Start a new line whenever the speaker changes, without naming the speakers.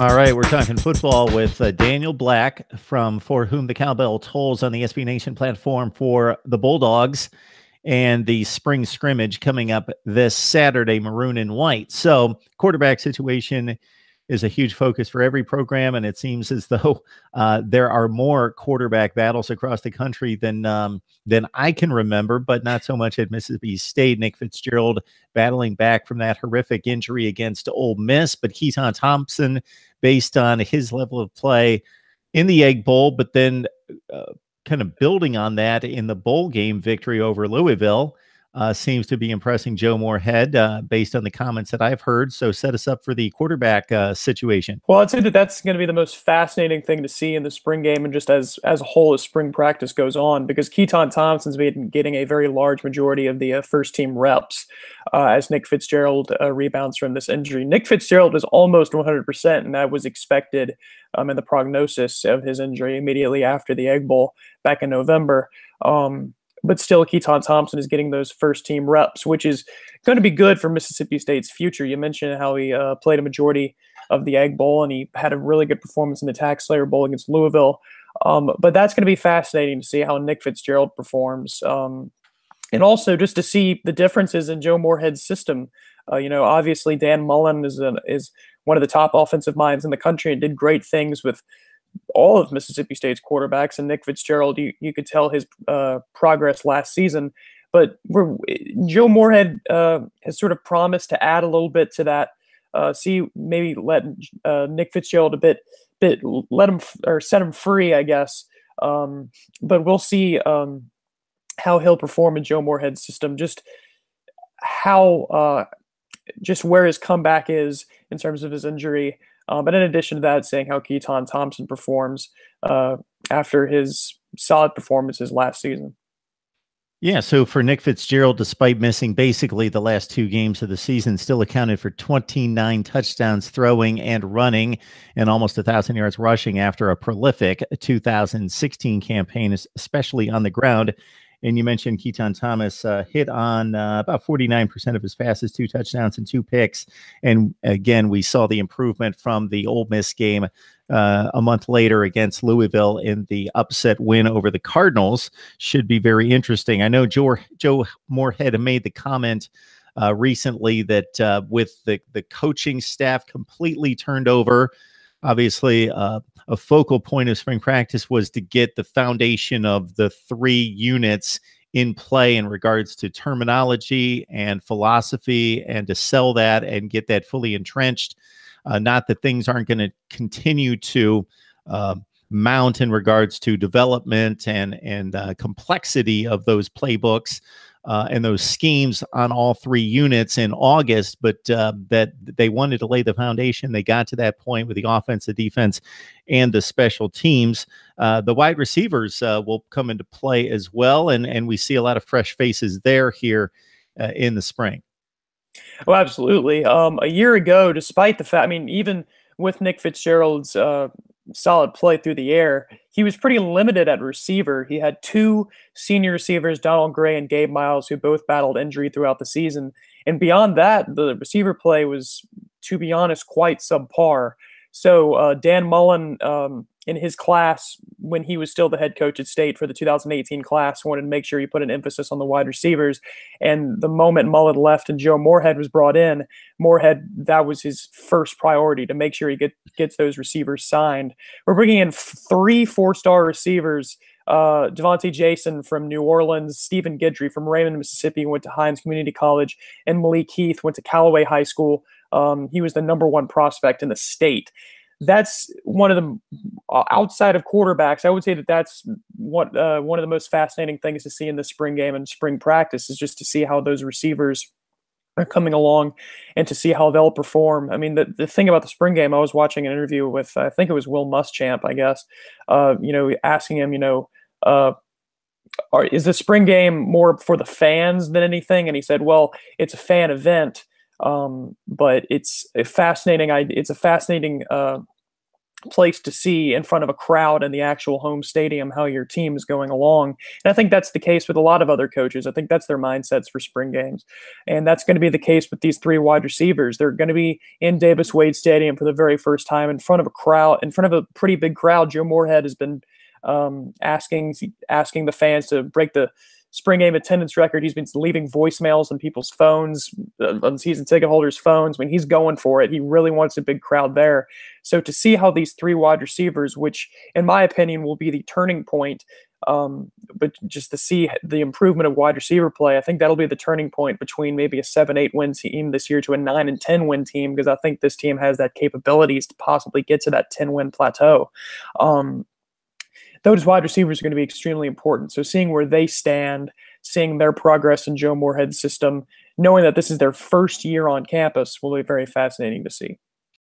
All right, we're talking football with uh, Daniel Black from For Whom the Cowbell Tolls on the SB Nation platform for the Bulldogs and the spring scrimmage coming up this Saturday, maroon and white. So, quarterback situation is a huge focus for every program, and it seems as though uh, there are more quarterback battles across the country than um, than I can remember, but not so much at Mississippi State. Nick Fitzgerald battling back from that horrific injury against Ole Miss, but Keytaon Thompson, based on his level of play in the Egg Bowl, but then uh, kind of building on that in the bowl game victory over Louisville uh, seems to be impressing Joe Moorhead uh, based on the comments that I've heard. So set us up for the quarterback uh, situation.
Well, I'd say that that's going to be the most fascinating thing to see in the spring game and just as as a whole as spring practice goes on because Keytaon Thompson's been getting a very large majority of the uh, first team reps uh, as Nick Fitzgerald uh, rebounds from this injury. Nick Fitzgerald was almost 100%, and that was expected um, in the prognosis of his injury immediately after the Egg Bowl back in November. Um, but still Keytaon Thompson is getting those first team reps, which is going to be good for Mississippi State's future. You mentioned how he uh, played a majority of the Egg Bowl and he had a really good performance in the TaxSlayer Bowl against Louisville. Um, but that's going to be fascinating to see how Nick Fitzgerald performs. Um, and also just to see the differences in Joe Moorhead's system. Uh, you know, obviously Dan Mullen is is one of the top offensive minds in the country and did great things with all of Mississippi State's quarterbacks, and Nick Fitzgerald, you, you could tell his uh, progress last season. But Joe Moorhead uh, has sort of promised to add a little bit to that. Uh, see, maybe let uh, Nick Fitzgerald a bit, bit let him or set him free, I guess. Um, but we'll see um, how he'll perform in Joe Moorhead's system. Just how, uh, just where his comeback is in terms of his injury. Um, but in addition to that, saying how Keytaon Thompson performs uh, after his solid performances last season.
Yeah, so for Nick Fitzgerald, despite missing basically the last two games of the season, still accounted for 29 touchdowns throwing and running and almost a thousand yards rushing after a prolific 2016 campaign, especially on the ground. And you mentioned Keytaon Thomas uh, hit on uh, about 49% of his passes, two touchdowns and two picks. And again, we saw the improvement from the Ole Miss game uh, a month later against Louisville in the upset win over the Cardinals. Should be very interesting. I know Joe, Joe Moorhead made the comment. Uh, recently, that uh, with the the coaching staff completely turned over, obviously uh, a focal point of spring practice was to get the foundation of the three units in play in regards to terminology and philosophy and to sell that and get that fully entrenched. Uh, not that things aren't going to continue to uh, mount in regards to development and and uh, complexity of those playbooks uh, and those schemes on all three units in August, but uh, that they wanted to lay the foundation. They got to that point with the offense, the defense, and the special teams. Uh, the wide receivers uh, will come into play as well, and and we see a lot of fresh faces there here uh, in the spring.
Oh, absolutely. Um, a year ago, despite the fact, I mean, even with Nick Fitzgerald's uh, solid play through the air. He was pretty limited at receiver. He had two senior receivers, Donald Gray and Gabe Myles, who both battled injury throughout the season. And beyond that, the receiver play was, to be honest, quite subpar. So uh, Dan Mullen, um, in his class when he was still the head coach at State for the 2018 class, wanted to make sure he put an emphasis on the wide receivers. And the moment Mullen left and Joe Moorhead was brought in, Moorhead that was his first priority to make sure he get, gets those receivers signed. We're bringing in three four-star receivers. Uh, Devonta Jason from New Orleans, Stephen Guidry from Raymond, Mississippi, went to Hinds Community College, and Malik Heath went to Callaway High School. Um, he was the number one prospect in the state that's one of the uh, outside of quarterbacks. I would say that that's what uh, one of the most fascinating things to see in the spring game and spring practice is just to see how those receivers are coming along and to see how they'll perform. I mean, the, the thing about the spring game, I was watching an interview with, I think it was Will Muschamp, I guess, uh, you know, asking him, you know, uh, are, is the spring game more for the fans than anything? And he said, well, it's a fan event um, but it's a fascinating. It's a fascinating uh, place to see in front of a crowd in the actual home stadium how your team is going along. And I think that's the case with a lot of other coaches. I think that's their mindsets for spring games. And that's going to be the case with these three wide receivers. They're going to be in Davis Wade Stadium for the very first time in front of a crowd, in front of a pretty big crowd. Joe Moorhead has been um, asking asking the fans to break the spring game attendance record. He's been leaving voicemails on people's phones, uh, on season ticket holders' phones. When he's going for it, he really wants a big crowd there. So to see how these three wide receivers, which in my opinion will be the turning point, um, but just to see the improvement of wide receiver play, I think that'll be the turning point between maybe a seven, eight win team this year to a nine and ten win team because I think this team has that capabilities to possibly get to that ten win plateau. Um, those wide receivers are going to be extremely important. So seeing where they stand, seeing their progress in Joe Moorhead's system, knowing that this is their first year on campus will be very fascinating to see.